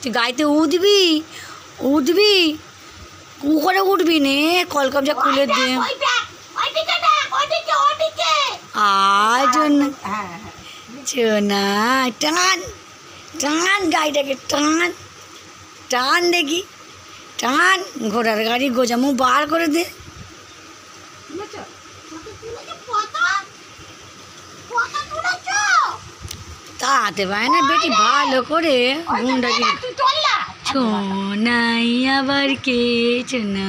তুই গাইতে উঠবি উঠবি কু করে উঠবি নে কলকাবজা খুলে দে। আর জন্য হ্যাঁ টান টান গাড়িটাকে টান টান দেখি টান ঘোড়ার গাড়ি গোজামু বার করে দে। তাতে ভাই না বেটি ভালো করে গুন্ডাকে ছোনাই আবার কে চোনা